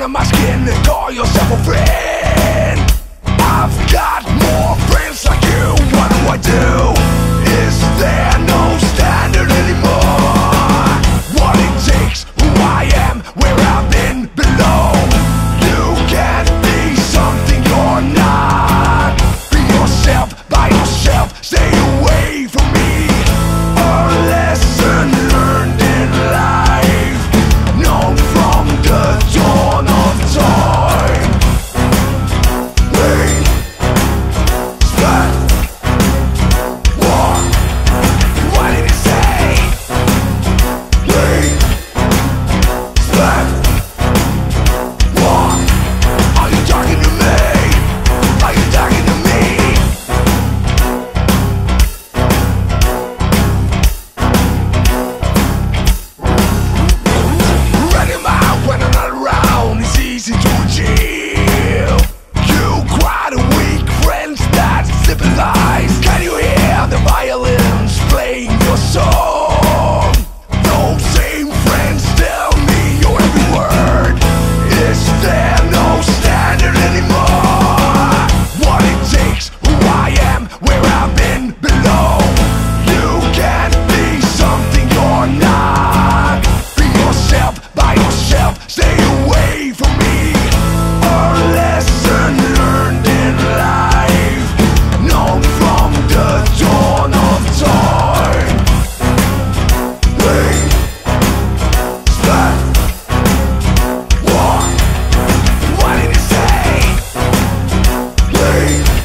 under my skin Call yourself a friend Pain,